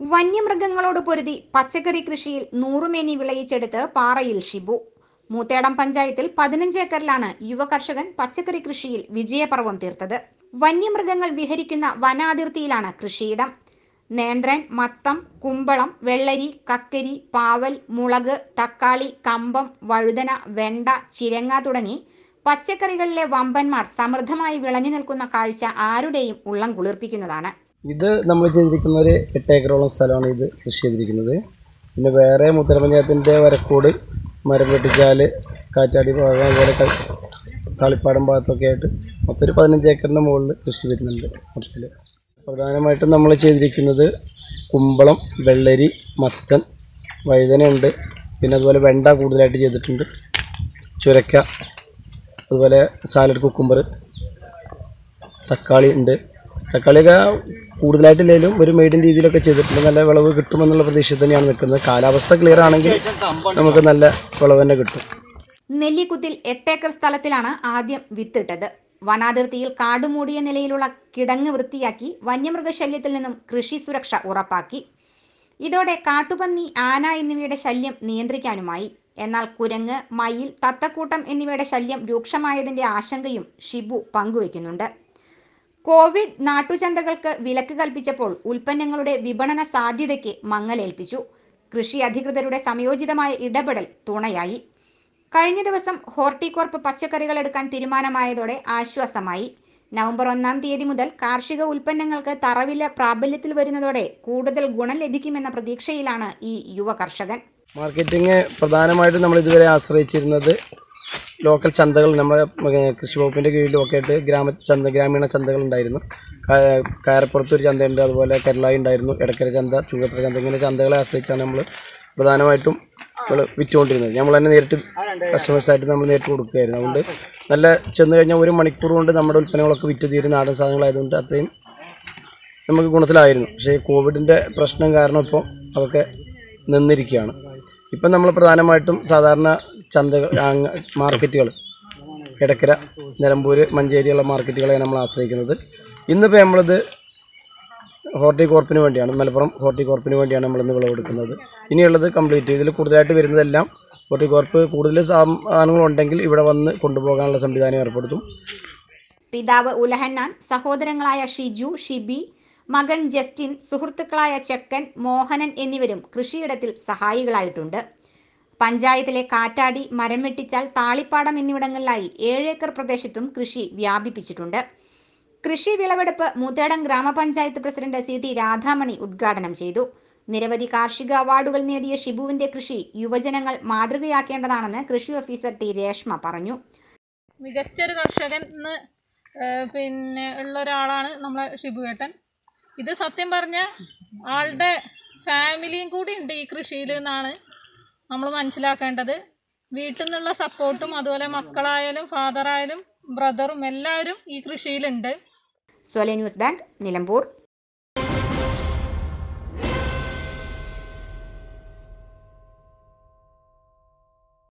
വന്യമൃഗങ്ങളോട് പൊരുതി പച്ചക്കറി കൃഷിയിൽ നൂറുമേനി വിളയിച്ചെടുത്ത് പാറയിൽ ഷിബു. മൂത്തേടം പഞ്ചായത്തിൽ പതിനഞ്ച് ഏക്കറിലാണ് യുവ കർഷകൻ പച്ചക്കറി കൃഷിയിൽ വിജയപർവം തീർത്തത്. വന്യമൃഗങ്ങൾ വിഹരിക്കുന്ന വനാതിർത്തിയിലാണ് കൃഷിയിടം. നേന്ത്രൻ മത്തം കുമ്പളം വെള്ളരി കക്കരി പാവൽ മുളക് തക്കാളി കമ്പം വഴുതന വെണ്ട ചിരങ്ങ തുടങ്ങി പച്ചക്കറികളിലെ വമ്പന്മാർ സമൃദ്ധമായി വിളഞ്ഞു നിൽക്കുന്ന കാഴ്ച ആരുടെയും ഉള്ളം കുളിർപ്പിക്കുന്നതാണ്. ഇത് നമ്മൾ ചെയ്തിരിക്കുന്ന ഒരു എട്ട് ഏക്കറോളം സ്ഥലമാണ് ഇത് കൃഷി ചെയ്തിരിക്കുന്നത്. പിന്നെ വേറെ മുത്തര പഞ്ചായത്തിന്റെ വരക്കോട് മരം വെട്ടിച്ചാൽ കാറ്റാടി ഭാഗം അതുപോലെ കളിപ്പാടം ഭാഗത്തൊക്കെ ആയിട്ട് മൊത്തം ഒരു പതിനഞ്ച് ഏക്കറിന്റെ മുകളിൽ കൃഷി വരുന്നുണ്ട് മൊത്തത്തിൽ പ്രധാനമായിട്ടും നമ്മൾ ചെയ്തിരിക്കുന്നത് കുമ്പളം വെള്ളരി മത്തൻ വഴുതനയുണ്ട്. പിന്നെ അതുപോലെ വെണ്ട കൂടുതലായിട്ട് ചെയ്തിട്ടുണ്ട്. ചുരക്ക അതുപോലെ സാലഡ് കുക്കുമ്പർ തക്കാളി ഉണ്ട്. തക്കാളിയൊക്കെ കൂടുതലായിട്ടില്ലെങ്കിലും ഒരു മെയ്ഡിൻ രീതിയിലൊക്കെ ചെയ്തിട്ടുണ്ട്. നല്ല വിളവ് കിട്ടുമെന്നുള്ള പ്രതീക്ഷ തന്നെയാണ് നിൽക്കുന്നത്. കാലാവസ്ഥ ക്ലിയർ ആണെങ്കിൽ നമുക്ക് നല്ല വിളവ് തന്നെ കിട്ടും. നെല്ലിക്കുത്തിൽ എട്ടേക്കർ സ്ഥലത്തിലാണ് ആദ്യം വിത്തിട്ടത്. വനാതിർത്തിയിൽ കാടുമൂടിയ നിലയിലുള്ള കിടങ്ങ് വൃത്തിയാക്കി വന്യമൃഗശല്യത്തിൽ നിന്നും കൃഷി സുരക്ഷ ഉറപ്പാക്കി. ഇതോടെ കാട്ടുപന്നി ആന എന്നിവയുടെ ശല്യം നിയന്ത്രിക്കാനുമായി. എന്നാൽ കുരങ്ങ് മയിൽ തത്തക്കൂട്ടം എന്നിവയുടെ ശല്യം രൂക്ഷമായതിന്റെ ആശങ്കയും ഷിബു പങ്കുവയ്ക്കുന്നുണ്ട്. കോവിഡ് നാട്ടുചന്തകൾക്ക് വിലക്ക് കൽപ്പിച്ചപ്പോൾ ഉൽപ്പന്നങ്ങളുടെ വിപണന സാധ്യതയ്ക്ക് മങ്ങലേൽപ്പിച്ചു. കൃഷി അധികൃതരുടെ സംയോജിതമായ ഇടപെടൽ തുണയായി. കഴിഞ്ഞ ദിവസം ഹോർട്ടികോർപ്പ് പച്ചക്കറികൾ എടുക്കാൻ തീരുമാനമായതോടെ ആശ്വാസമായി. നവംബർ ഒന്നാം തീയതി മുതൽ കാർഷിക ഉൽപ്പന്നങ്ങൾക്ക് തറവില പ്രാബല്യത്തിൽ വരുന്നതോടെ കൂടുതൽ ഗുണം ലഭിക്കുമെന്ന പ്രതീക്ഷയിലാണ് ഈ യുവ കർഷകൻ മാർക്കറ്റിംഗ് പ്രധാനമായിട്ടും നമ്മൾ ഇതുവരെ ആശ്രയിച്ചിരുന്നത് ലോക്കൽ ചന്തകൾ നമ്മുടെ കൃഷി വകുപ്പിന്റെ കീഴിലൊക്കെ ആയിട്ട് ഗ്രാമ ചന്ത ഗ്രാമീണ ചന്തകൾ ഉണ്ടായിരുന്നു. കയറപ്പുറത്ത് ഒരു ചന്തയുണ്ട് അതുപോലെ കേരളായി ഉണ്ടായിരുന്നു. ഇടക്കര ചന്ത ചുങ്കത്തര ചന്ത ഇങ്ങനെ ചന്തകളെ ആശ്രയിച്ചാണ് നമ്മൾ പ്രധാനമായിട്ടും നമ്മൾ വിറ്റുകൊണ്ടിരുന്നത്. നമ്മൾ തന്നെ നേരിട്ട് കസ്റ്റമേഴ്സായിട്ട് നമ്മൾ നേരിട്ട് കൊടുക്കുകയായിരുന്നു. അതുകൊണ്ട് നല്ല ചെന്ന് കഴിഞ്ഞാൽ ഒരു മണിക്കൂർ കൊണ്ട് നമ്മുടെ ഉൽപ്പന്നങ്ങളൊക്കെ വിറ്റ് തീരും നാടൻ സാധനങ്ങളായതുകൊണ്ട് അത്രയും നമുക്ക് ഗുണത്തിലായിരുന്നു. പക്ഷേ കോവിഡിന്റെ പ്രശ്നം കാരണം ഇപ്പോൾ അതൊക്കെ നിന്നിരിക്കുകയാണ്. ഇപ്പം നമ്മൾ പ്രധാനമായിട്ടും സാധാരണ ചന്തകൾ മാർക്കറ്റുകൾ. ഇടക്കര നിലമ്പൂർ മഞ്ചേരിയുള്ള മാർക്കറ്റുകളെ നമ്മൾ ആശ്രയിക്കുന്നത്. ഇന്നിപ്പോൾ നമ്മളിത് ഹോർട്ടികോർപ്പിന് വേണ്ടിയാണ് മലപ്പുറം ഹോർട്ടികോർപ്പിന് വേണ്ടിയാണ് നമ്മളിന്ന് വിളവെടുക്കുന്നത്. ഇനിയുള്ളത് കംപ്ലീറ്റ്. ഇതിൽ കൂടുതലായിട്ട് വരുന്നതെല്ലാം ഹോർട്ടികോർപ്പ് കൂടുതൽ സാധനങ്ങളുണ്ടെങ്കിൽ ഇവിടെ വന്ന് കൊണ്ടുപോകാനുള്ള സംവിധാനം ഏർപ്പെടുത്തും. പിതാവ് ഉലഹന്നാൻ സഹോദരങ്ങളായ ഷിജു ഷിബി മകൻ ജസ്റ്റിൻ സുഹൃത്തുക്കളായ ചെക്കൻ മോഹനൻ എന്നിവരും കൃഷിയിടത്തിൽ സഹായികളായിട്ടുണ്ട്. പഞ്ചായത്തിലെ കാറ്റാടി മരം വെട്ടിച്ചാൽ താളിപ്പാടം എന്നിവിടങ്ങളിലായി ഏക്കർ പ്രദേശത്തും കൃഷി വ്യാപിപ്പിച്ചിട്ടുണ്ട്. കൃഷി വിളവെടുപ്പ് മൂത്തേടം ഗ്രാമപഞ്ചായത്ത് പ്രസിഡന്റ് സി ടി രാധാമണി ഉദ്ഘാടനം ചെയ്തു. നിരവധി കാർഷിക അവാർഡുകൾ നേടിയ ഷിബുവിന്റെ കൃഷി യുവജനങ്ങൾ മാതൃകയാക്കേണ്ടതാണെന്ന് കൃഷി ഓഫീസർ ടി രേഷ്മ പറഞ്ഞു. മികച്ചൊരു കർഷകൻ പിന്നെ ഉള്ള ഒരാളാണ് നമ്മളെ ഷിബു ഏട്ടൻ. ഇത് സത്യം പറഞ്ഞ ആളുടെ ഫാമിലിയും കൂടി ഉണ്ട് ഈ കൃഷിയിൽ എന്നാണ് നമ്മൾ മനസ്സിലാക്കേണ്ടത് വീട്ടിൽ നിന്നുള്ള സപ്പോർട്ടും അതുപോലെ മക്കളായാലും ഫാദറായാലും ബ്രദറും എല്ലാവരും ഈ കൃഷിയിലുണ്ട്. സോലെ ന്യൂസ് ബാങ്ക് നിലമ്പൂർ.